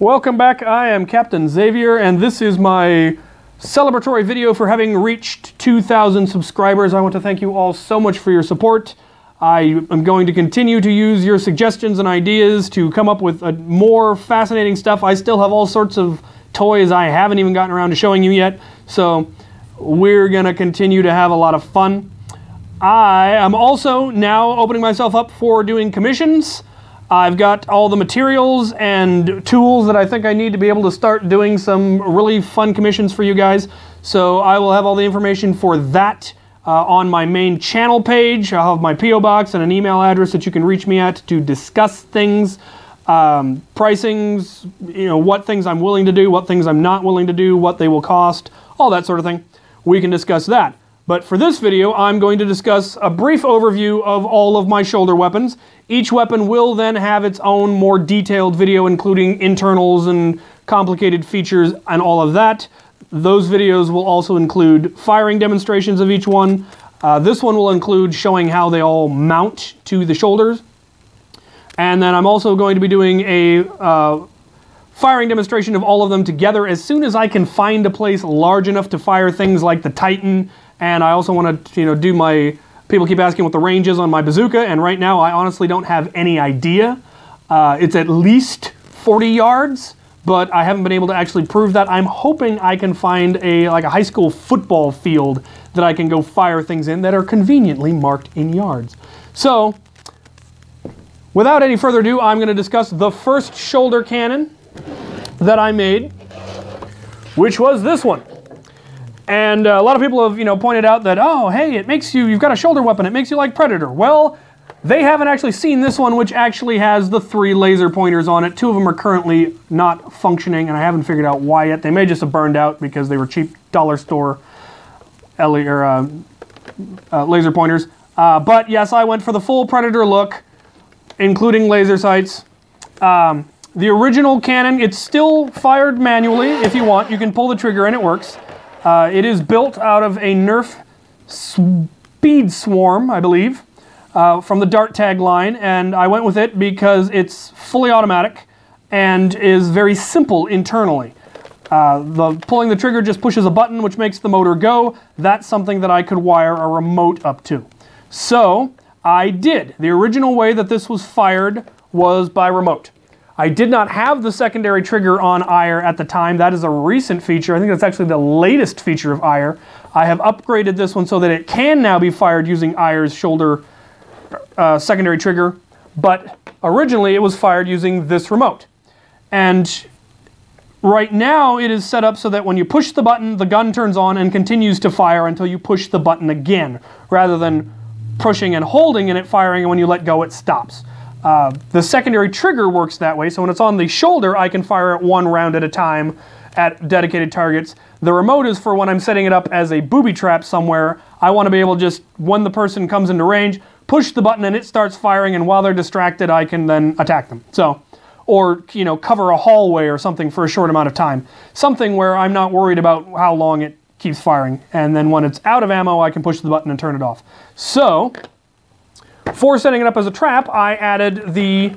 Welcome back. I am Captain Xavier, and this is my celebratory video for having reached 2,000 subscribers. I want to thank you all so much for your support. I am going to continue to use your suggestions and ideas to come up with more fascinating stuff. I still have all sorts of toys I haven't even gotten around to showing you yet, so we're going to continue to have a lot of fun. I am also now opening myself up for doing commissions. I've got all the materials and tools that I think I need to be able to start doing some really fun commissions for you guys. So I will have all the information for that uh, on my main channel page. I'll have my P.O. box and an email address that you can reach me at to discuss things, um, pricings, you know, what things I'm willing to do, what things I'm not willing to do, what they will cost, all that sort of thing. We can discuss that. But for this video, I'm going to discuss a brief overview of all of my shoulder weapons. Each weapon will then have its own more detailed video, including internals and complicated features and all of that. Those videos will also include firing demonstrations of each one. Uh, this one will include showing how they all mount to the shoulders. And then I'm also going to be doing a uh, firing demonstration of all of them together as soon as I can find a place large enough to fire things like the Titan and I also want to, you know, do my. People keep asking what the range is on my bazooka, and right now I honestly don't have any idea. Uh, it's at least 40 yards, but I haven't been able to actually prove that. I'm hoping I can find a like a high school football field that I can go fire things in that are conveniently marked in yards. So, without any further ado, I'm going to discuss the first shoulder cannon that I made, which was this one. And uh, a lot of people have, you know, pointed out that, oh, hey, it makes you, you've got a shoulder weapon, it makes you like Predator. Well, they haven't actually seen this one, which actually has the three laser pointers on it. Two of them are currently not functioning, and I haven't figured out why yet. They may just have burned out because they were cheap dollar store or, uh, uh, laser pointers. Uh, but yes, I went for the full Predator look, including laser sights. Um, the original cannon, it's still fired manually if you want. You can pull the trigger and it works. Uh, it is built out of a Nerf Speedswarm, I believe, uh, from the Dart Tag line, and I went with it because it's fully automatic and is very simple internally. Uh, the pulling the trigger just pushes a button which makes the motor go. That's something that I could wire a remote up to. So I did. The original way that this was fired was by remote. I did not have the secondary trigger on IRE at the time. That is a recent feature. I think that's actually the latest feature of IRE. I have upgraded this one so that it can now be fired using IRE's shoulder uh, secondary trigger, but originally it was fired using this remote. And right now it is set up so that when you push the button, the gun turns on and continues to fire until you push the button again, rather than pushing and holding and it firing, and when you let go, it stops. Uh, the secondary trigger works that way, so when it's on the shoulder, I can fire it one round at a time at dedicated targets. The remote is for when I'm setting it up as a booby trap somewhere. I want to be able to just, when the person comes into range, push the button and it starts firing, and while they're distracted, I can then attack them. So, or, you know, cover a hallway or something for a short amount of time. Something where I'm not worried about how long it keeps firing. And then when it's out of ammo, I can push the button and turn it off. So, for setting it up as a trap, I added the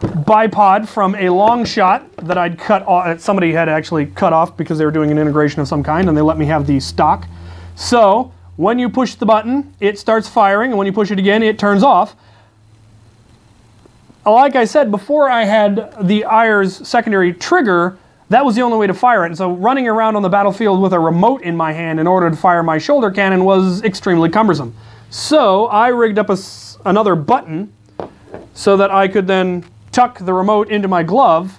bipod from a Longshot that I'd cut off, somebody had actually cut off because they were doing an integration of some kind and they let me have the stock. So when you push the button, it starts firing and when you push it again, it turns off. Like I said, before I had the IR's secondary trigger, that was the only way to fire it. And so running around on the battlefield with a remote in my hand in order to fire my shoulder cannon was extremely cumbersome. So I rigged up a another button so that I could then tuck the remote into my glove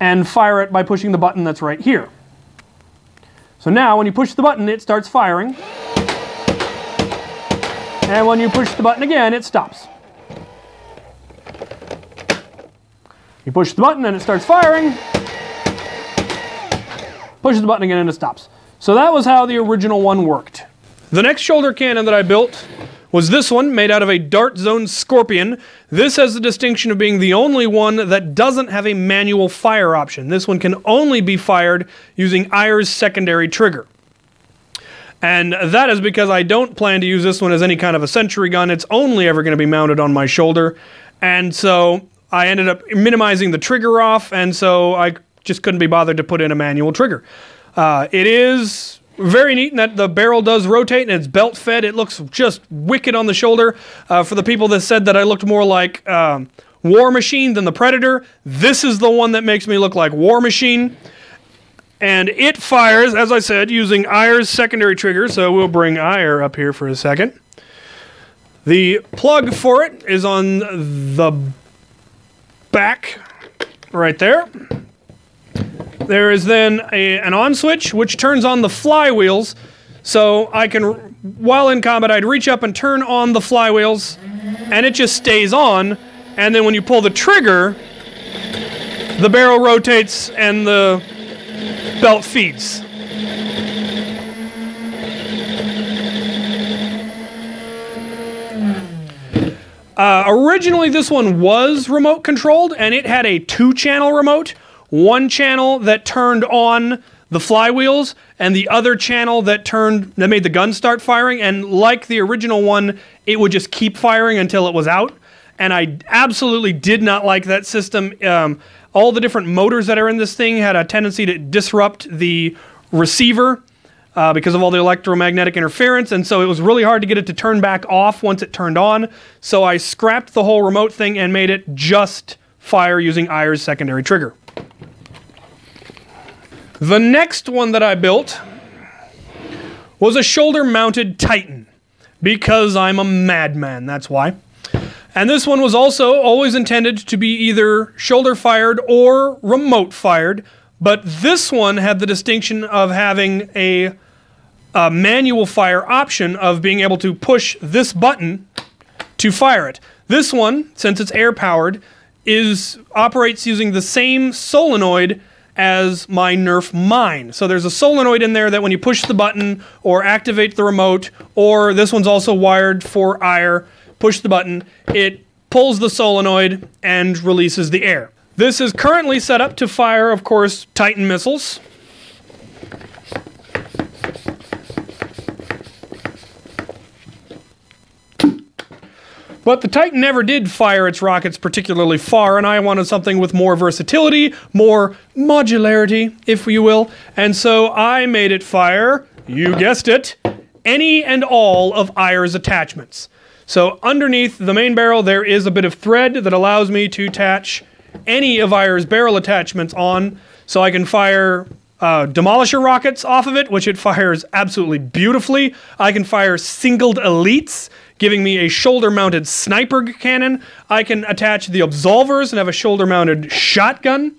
and fire it by pushing the button that's right here. So now when you push the button, it starts firing. And when you push the button again, it stops. You push the button and it starts firing. Push the button again and it stops. So that was how the original one worked. The next shoulder cannon that I built was this one, made out of a Dart Zone Scorpion. This has the distinction of being the only one that doesn't have a manual fire option. This one can only be fired using IRE's secondary trigger. And that is because I don't plan to use this one as any kind of a sentry gun. It's only ever going to be mounted on my shoulder. And so I ended up minimizing the trigger off, and so I just couldn't be bothered to put in a manual trigger. Uh, it is very neat in that the barrel does rotate and it's belt fed. It looks just wicked on the shoulder. Uh, for the people that said that I looked more like um, War Machine than the Predator, this is the one that makes me look like War Machine. And it fires, as I said, using Eyer's secondary trigger. So we'll bring Eyer up here for a second. The plug for it is on the back right there. There is then a, an on switch which turns on the flywheels. So I can, while in combat, I'd reach up and turn on the flywheels, and it just stays on. And then when you pull the trigger, the barrel rotates and the belt feeds. Uh, originally, this one was remote controlled, and it had a two channel remote. One channel that turned on the flywheels, and the other channel that turned that made the gun start firing. And like the original one, it would just keep firing until it was out. And I absolutely did not like that system. Um, all the different motors that are in this thing had a tendency to disrupt the receiver uh, because of all the electromagnetic interference, and so it was really hard to get it to turn back off once it turned on. So I scrapped the whole remote thing and made it just fire using Eyer's secondary trigger. The next one that I built was a shoulder mounted Titan because I'm a madman, that's why. And this one was also always intended to be either shoulder fired or remote fired, but this one had the distinction of having a, a, manual fire option of being able to push this button to fire it. This one, since it's air powered, is operates using the same solenoid as my Nerf Mine. So there's a solenoid in there that when you push the button or activate the remote, or this one's also wired for Eyer push the button, it pulls the solenoid and releases the air. This is currently set up to fire, of course, Titan missiles. But the Titan never did fire its rockets particularly far, and I wanted something with more versatility, more modularity, if you will. And so I made it fire, you guessed it, any and all of Eyer's attachments. So underneath the main barrel, there is a bit of thread that allows me to attach any of Eyer's barrel attachments on. So I can fire uh, demolisher rockets off of it, which it fires absolutely beautifully. I can fire singled elites, giving me a shoulder mounted sniper cannon. I can attach the absolvers and have a shoulder mounted shotgun.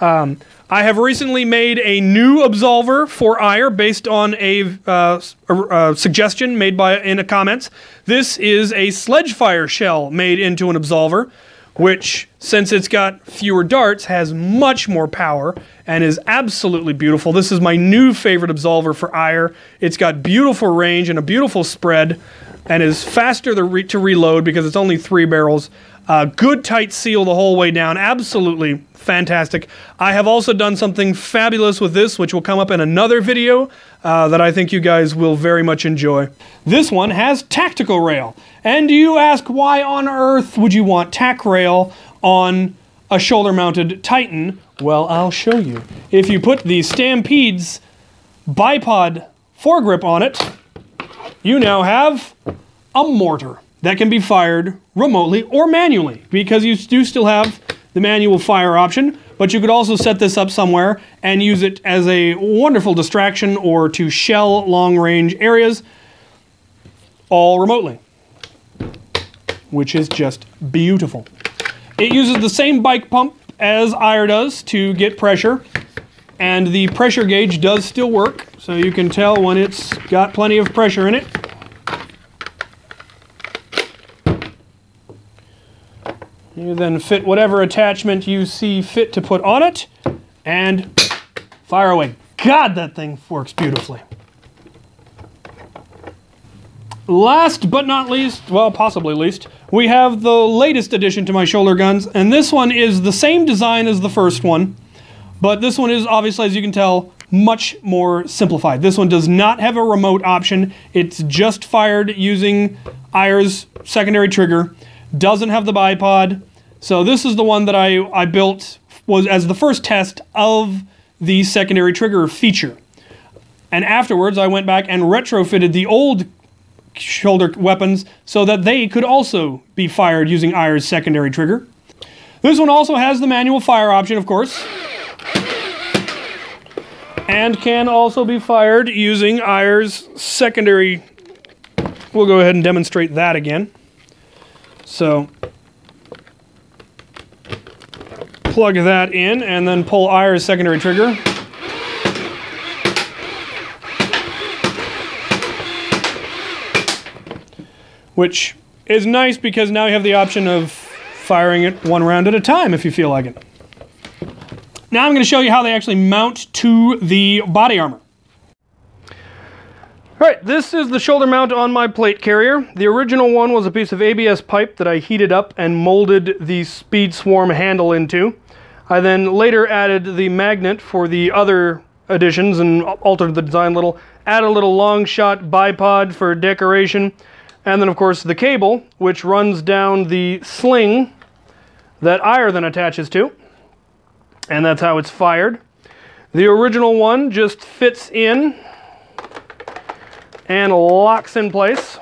Um, I have recently made a new absolver for Eyer based on a, uh, a, a, suggestion made by in the comments. This is a sledgefire shell made into an absolver, which, since it's got fewer darts, has much more power and is absolutely beautiful. This is my new favorite absolver for Eyer. It's got beautiful range and a beautiful spread, and is faster to, re to reload because it's only three barrels. Uh, good tight seal the whole way down. Absolutely fantastic. I have also done something fabulous with this, which will come up in another video uh, that I think you guys will very much enjoy. This one has tactical rail. And you ask, why on earth would you want tack rail on a shoulder-mounted Titan? Well, I'll show you. If you put the Stampede's bipod foregrip on it, you now have a mortar that can be fired remotely or manually because you do still have the manual fire option, but you could also set this up somewhere and use it as a wonderful distraction or to shell long range areas all remotely, which is just beautiful. It uses the same bike pump as Eyer does to get pressure, and the pressure gauge does still work, so you can tell when it's got plenty of pressure in it. You then fit whatever attachment you see fit to put on it and fire away. God, that thing works beautifully. Last but not least, well, possibly least, we have the latest addition to my shoulder guns, and this one is the same design as the first one, but this one is obviously, as you can tell, much more simplified. This one does not have a remote option. It's just fired using Eyer's secondary trigger. Doesn't have the bipod So this is the one that I, I built was as the first test of the secondary trigger feature. And afterwards, I went back and retrofitted the old shoulder weapons so that they could also be fired using Eyre's secondary trigger. This one also has the manual fire option, of course, and can also be fired using Eyre's secondary. We'll go ahead and demonstrate that again. So, plug that in and then pull Eyre's secondary trigger. Which is nice because now you have the option of firing it one round at a time if you feel like it. Now I'm going to show you how they actually mount to the body armor. Alright, this is the shoulder mount on my plate carrier. The original one was a piece of ABS pipe that I heated up and molded the Speedswarm handle into. I then later added the magnet for the other additions and altered the design a little. Add a little Longshot bipod for decoration. And then of course the cable, which runs down the sling that Eyre then attaches to. And that's how it's fired. The original one just fits in and locks in place.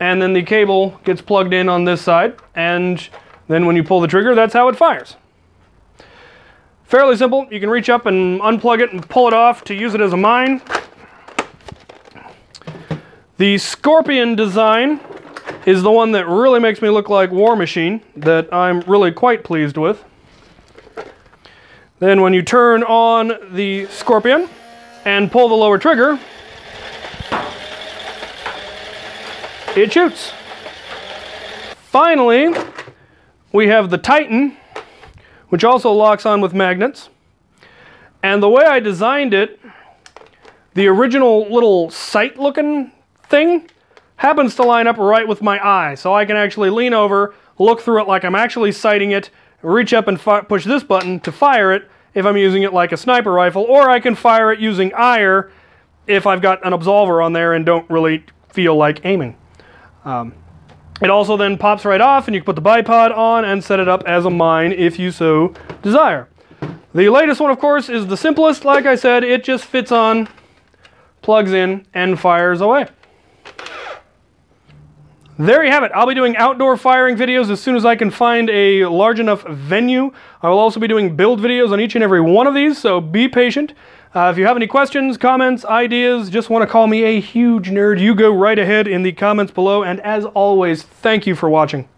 And then the cable gets plugged in on this side. And then when you pull the trigger, that's how it fires. Fairly simple. You can reach up and unplug it and pull it off to use it as a mine. The Scorpion design is the one that really makes me look like War Machine, that I'm really quite pleased with. Then when you turn on the Scorpion and pull the lower trigger, it shoots. Finally, we have the Titan, which also locks on with magnets. And the way I designed it, the original little sight looking thing happens to line up right with my eye. So I can actually lean over, look through it like I'm actually sighting it, reach up and push this button to fire it if I'm using it like a sniper rifle, or I can fire it using Eyre if I've got an absolver on there and don't really feel like aiming. Um, it also then pops right off and you can put the bipod on and set it up as a mine if you so desire. The latest one, of course, is the simplest. Like I said, it just fits on, plugs in, and fires away. There you have it. I'll be doing outdoor firing videos as soon as I can find a large enough venue. I will also be doing build videos on each and every one of these, so be patient. Uh, if you have any questions, comments, ideas, just want to call me a huge nerd, you go right ahead in the comments below. And as always, thank you for watching.